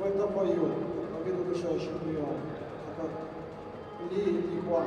в этом бою победу решающий прием. Ли Игуан.